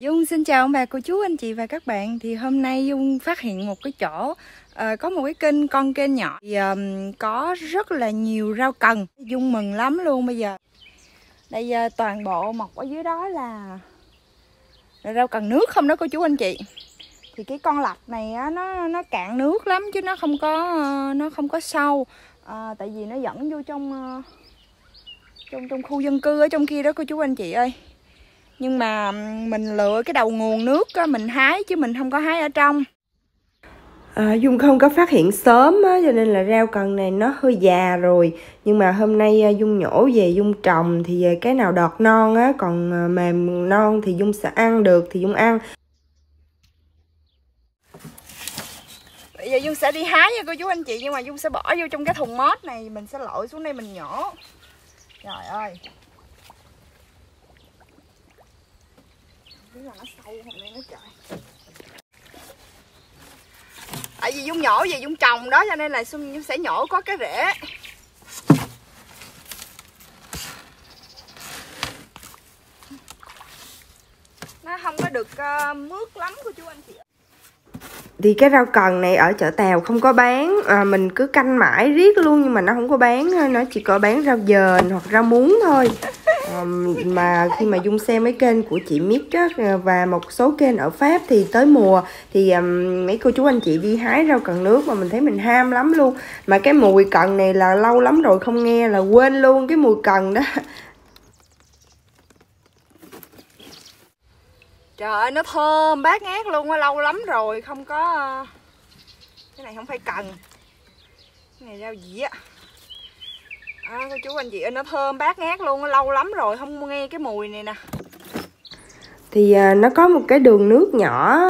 Dung xin chào ông bà cô chú anh chị và các bạn. Thì hôm nay Dung phát hiện một cái chỗ uh, có một cái kênh con kênh nhỏ. Thì um, có rất là nhiều rau cần. Dung mừng lắm luôn bây giờ. Đây uh, toàn bộ mọc ở dưới đó là, là rau cần nước không đó cô chú anh chị. Thì cái con lạch này á, nó nó cạn nước lắm chứ nó không có uh, nó không có sâu. Uh, tại vì nó dẫn vô trong uh, trong trong khu dân cư ở trong kia đó cô chú anh chị ơi nhưng mà mình lựa cái đầu nguồn nước á, mình hái chứ mình không có hái ở trong. À, Dung không có phát hiện sớm á, cho nên là rau cần này nó hơi già rồi. Nhưng mà hôm nay à, Dung nhổ về Dung trồng thì à, cái nào đọt non á còn à, mềm non thì Dung sẽ ăn được thì Dung ăn. Bây giờ Dung sẽ đi hái nha cô chú anh chị nhưng mà Dung sẽ bỏ vô trong cái thùng mót này mình sẽ lội xuống đây mình nhổ. Trời ơi chứ là nó sâu hôm nay nó trời. Tại vì dung nhổ về dung trồng đó cho nên là xuân dung sẽ nhổ có cái rễ. Nó không có được uh, mướt lắm của chú anh chị thì cái rau cần này ở chợ tàu không có bán à, mình cứ canh mãi riết luôn nhưng mà nó không có bán nó chỉ có bán rau dền hoặc rau muống thôi mà khi mà dung xem mấy kênh của chị Miết á, ờ, và một số kênh ở Pháp thì tới mùa thì um, mấy cô chú anh chị đi hái rau cần nước mà mình thấy mình ham lắm luôn. Mà cái mùi cần này là lâu lắm rồi không nghe là quên luôn cái mùi cần đó. Trời ơi nó thơm bát ngát luôn á lâu lắm rồi không có ờ, cái này không phải cần. Cái này rau dĩa à, cô chú anh chị ơi nó thơm bát ngát luôn lâu lắm rồi không nghe cái mùi này nè. Thì à, nó có một cái đường nước nhỏ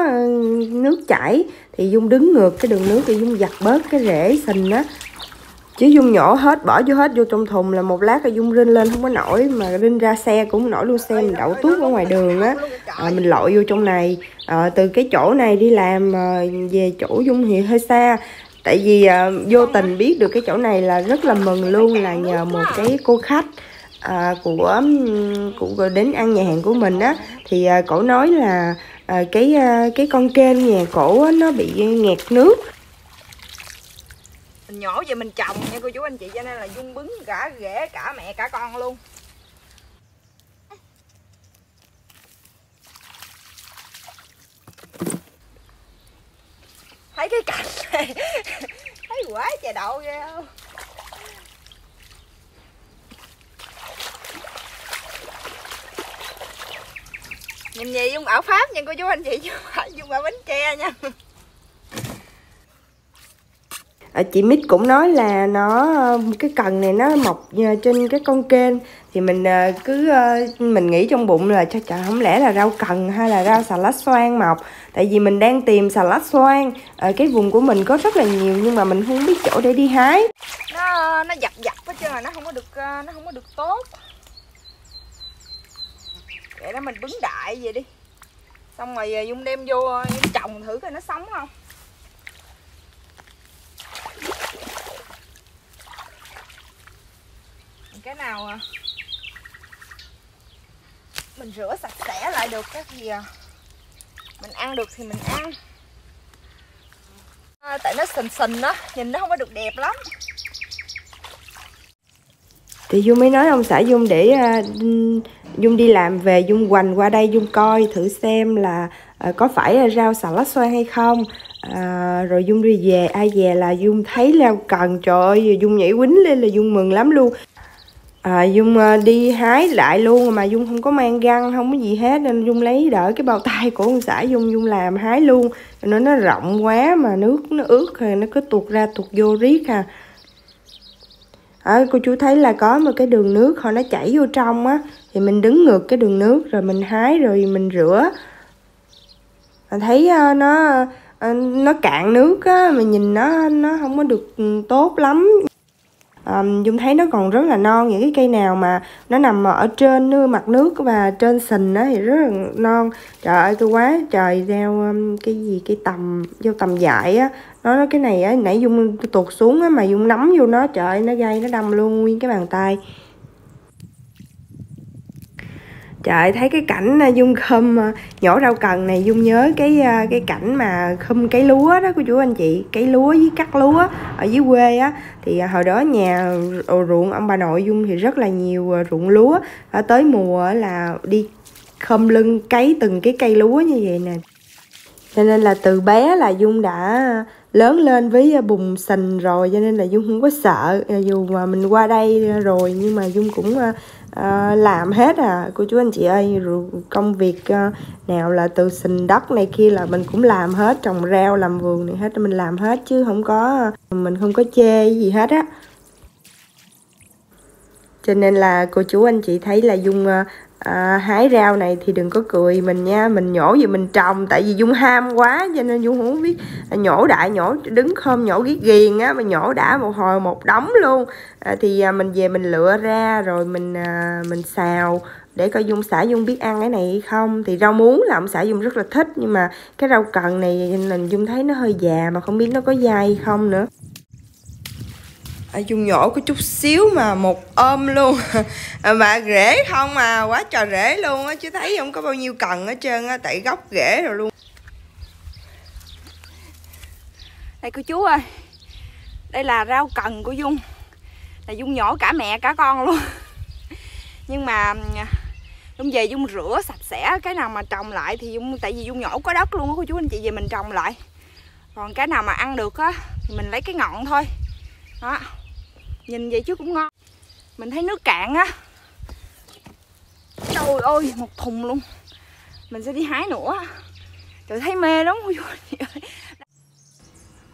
nước chảy. Thì dung đứng ngược cái đường nước thì dung giặt bớt cái rễ sình á. Chứ dung nhỏ hết bỏ vô hết vô trong thùng là một lát là dung rinh lên không có nổi. Mà rinh ra xe cũng không nổi luôn xe mình đậu tuốt ở ngoài đường á. À, mình lội vô trong này. À, từ cái chỗ này đi làm à, về chỗ dung thì hơi xa tại vì uh, vô tình biết được cái chỗ này là rất là mừng luôn là nhờ một cái cô khách à, của của đến ăn nhà hàng của mình á. Thì à, cổ nói là à, cái à, cái con kênh nhà cổ á, nó bị nghẹt nước. Mình nhỏ về mình trồng nha cô chú anh chị cho nên là dung bứng cả rễ cả mẹ cả con luôn. Thấy cái cành này. Thấy quá trời đậu ghê không? Nhìn gì dung ở pháp nha cô chú, anh chị chứ không phải dung ở bến tre nha à, chị Mít cũng nói là nó ờ, cái cần này nó mọc ờ, trên cái con kênh. Thì mình cứ mình nghĩ trong bụng là chắc chắn không lẽ là rau cần hay là rau xà lách xoan mọc. Tại vì mình đang tìm xà lách xoan ở cái vùng của mình có rất là nhiều nhưng mà mình không biết chỗ để đi hái. Nó nó dập dập hết trơn là nó không có được nó không có được tốt. Vậy đó mình bứng đại vậy đi. Xong rồi dung đem vô trồng thử coi nó sống không. Cái nào à? mình rửa sạch sẽ lại được cái gì à, mình ăn được thì mình ăn. À, tại nó sình sình đó nhìn nó không có được đẹp lắm. Thì dung mới nói ông xã dung để uh, dung đi làm về dung hoành qua đây dung coi thử xem là uh, có phải rau xà lách xoay hay không. À, rồi dung đi về ai về là dung thấy rau cần. Trời ơi dung nhảy quýnh lên là dung mừng lắm luôn à, dung à, đi hái lại luôn mà dung không có mang găng không có gì hết nên dung lấy đỡ cái bao tay của ông xã dung dung làm hái luôn. Nó nó rộng quá mà nước nó ướt thì nó cứ tuột ra tuột vô riết à. À, cô chú thấy là có một cái đường nước họ nó chảy vô trong á thì mình đứng ngược cái đường nước rồi mình hái rồi mình rửa. Mà thấy uh, nó uh, nó cạn nước á mà nhìn nó nó không có được tốt lắm um, dung thấy nó còn rất là non những cái cây nào mà nó nằm ở trên nước mặt nước và trên sình đó thì rất là non. Trời ơi tôi quá trời gieo um, cái gì cái tầm vô tầm dại á. Nó nói cái này á nãy dung tuột xuống á mà dung nắm vô nó trời ơi, nó gây nó đâm luôn nguyên cái bàn tay trời thấy cái cảnh à, dung khum à, nhổ rau cần này, dung nhớ cái à, cái cảnh mà khum cái lúa đó của chú anh chị cái lúa với cắt lúa ở dưới quê á. Thì hồi đó nhà ờ, ruộng ông bà nội dung thì rất là nhiều ruộng lúa. Ở tới mùa là đi khâm lưng cấy từng cái cây lúa như vậy nè. Cho nên là từ bé là dung đã lớn lên với bùng sình rồi, cho nên là dung không có sợ. Dù mà mình qua đây rồi, nhưng mà dung cũng à, làm hết à cô chú anh chị ơi. Công việc à, nào là từ sình đất này kia là mình cũng làm hết trồng rau làm vườn này hết mình làm hết chứ không có mình không có chê gì hết á. Cho nên là cô chú anh chị thấy là dung ờ, à, hái rau này thì đừng có cười mình nha mình nhổ gì mình trồng tại vì dung ham quá cho nên dung không biết. À, nhổ đại nhổ đứng khom nhổ ghét ghiền á mà nhổ đã một hồi một đống luôn. À, thì à, mình về mình lựa ra rồi mình à, mình xào để coi dung xả dung biết ăn cái này hay không. Thì rau muống là ông xã dung rất là thích nhưng mà cái rau cần này mình dung thấy nó hơi già mà không biết nó có dai hay không nữa. À, ở dung nhổ có chút xíu mà một ôm luôn. À, mà rễ không mà quá trời rễ luôn á, chứ thấy không có bao nhiêu cần hết trơn á, tại gốc rễ rồi luôn. Đây cô chú ơi, đây là rau cần của dung. Là dung nhổ cả mẹ cả con luôn. Nhưng mà, dung về dung rửa sạch sẽ, cái nào mà trồng lại thì dung, tại vì dung nhổ có đất luôn á, cô chú, anh chị về mình trồng lại. Còn cái nào mà ăn được á, thì mình lấy cái ngọn thôi đó. Nhìn vậy chứ cũng ngon. Mình thấy nước cạn á. Trời ơi một thùng luôn. Mình sẽ đi hái nữa. Trời thấy mê lắm.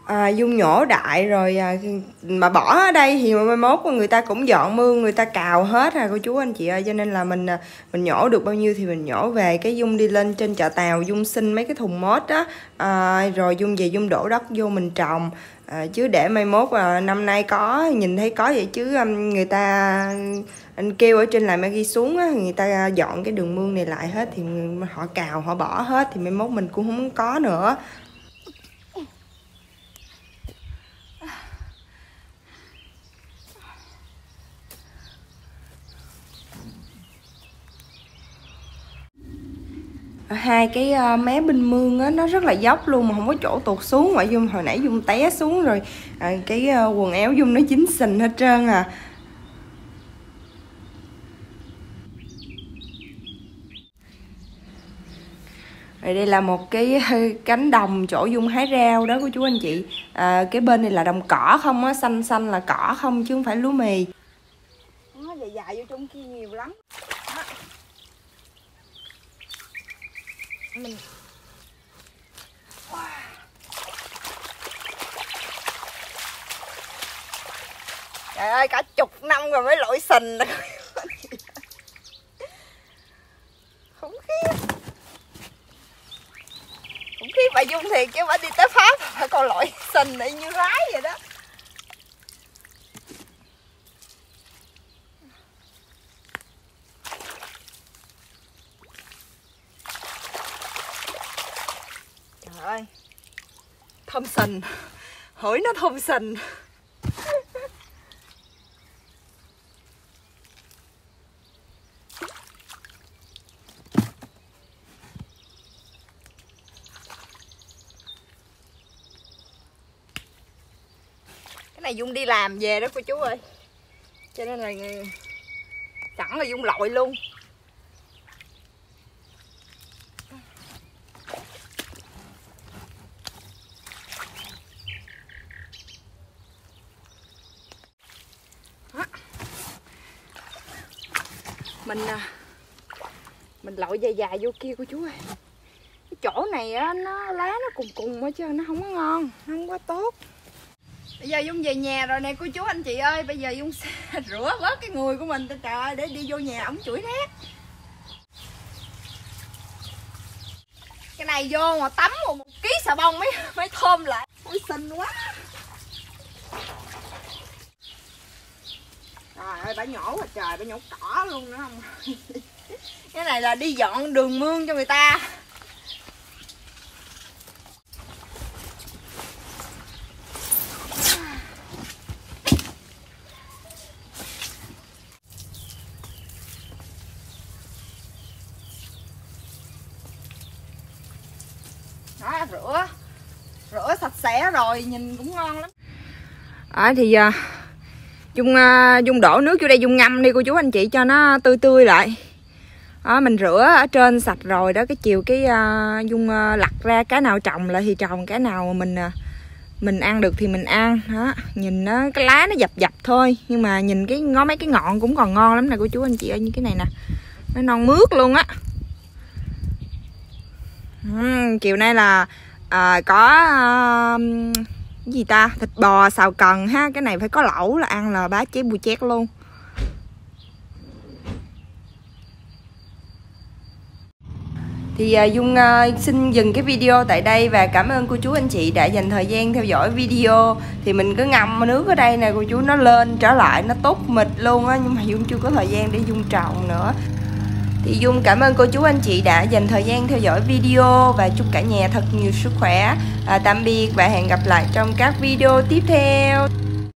À, dung nhổ đại rồi à, mà bỏ ở đây thì mai mốt người ta cũng dọn mương người ta cào hết à cô chú anh chị ơi. Cho nên là mình à, mình nhổ được bao nhiêu thì mình nhổ về. Cái dung đi lên trên chợ tàu dung xin mấy cái thùng mốt á. À, rồi dung về dung đổ đất vô mình trồng à, chứ để mai mốt à, năm nay có nhìn thấy có vậy chứ um, người ta anh kêu ở trên lại mai ghi xuống á người ta dọn cái đường mương này lại hết thì họ cào họ bỏ hết thì mai mốt mình cũng không có nữa. Hai cái uh, mé bên mương á nó rất là dốc luôn mà không có chỗ tuột xuống. Ngoại dung hồi nãy dung té xuống rồi à, cái uh, quần áo dung nó chín xình hết trơn à. Rồi đây là một cái cánh đồng chỗ dung hái rau đó của chú anh chị. À, Cái bên này là đồng cỏ không á, xanh xanh là cỏ không chứ không phải lúa mì. Nó dài dài vô trong kia nhiều lắm. Mình wow. trời ơi, cả chục năm rồi mới lỗi sình được khủng khiếp khủng khiếp bà dung thiệt chứ bà đi tới pháp bà còn lội sình lại như rái vậy đó ơi thơm sình hỏi nó thơm sình cái này dung đi làm về đó cô chú ơi. Cho nên là sẵn là dung lội luôn. Mình à, mình lội dài dài vô kia cô chú ơi. Cái chỗ này á nó lá nó cùng cùng hết trơn nó không có ngon không có tốt. Bây giờ dung về nhà rồi nè cô chú anh chị ơi bây giờ dung rửa bớt cái người của mình trời ơi để đi vô nhà ổng chửi nát cái này vô mà tắm một, một ký xà bông mới mới thơm lại. Ôi xinh quá. trời ơi bả nhổ quá trời bả nhổ cỏ luôn nữa không cái này là đi dọn đường mương cho người ta. Đó rửa. Rửa sạch sẽ rồi nhìn cũng ngon lắm. À, thì à, dung à, dung đổ nước vô đây dung ngâm đi cô chú anh chị cho nó tươi tươi lại. Đó, mình rửa ở trên sạch rồi đó cái chiều cái uh, dung uh, lặt ra cái nào trồng lại thì trồng cái nào mình uh, mình ăn được thì mình ăn. Đó nhìn nó cái lá nó dập dập thôi nhưng mà nhìn cái ngó mấy cái ngọn cũng còn ngon lắm nè cô chú anh chị ơi như cái này nè. Nó non mướt luôn á. Uhm, chiều nay là uh, có gì ta? Thịt bò xào cần ha. Cái này phải có lẩu là ăn là bá chế bùi chét luôn. Thì uh, Dung uh, xin dừng cái video tại đây và cảm ơn cô chú anh chị đã dành thời gian theo dõi video. Thì mình cứ ngâm nước ở đây nè cô chú nó lên trở lại nó tốt mịt luôn á. Nhưng mà Dung chưa có thời gian để Dung trồng nữa thì Dung cảm ơn cô chú anh chị đã dành thời gian theo dõi video và chúc cả nhà thật nhiều sức khỏe. À, tạm biệt và hẹn gặp lại trong các video tiếp theo.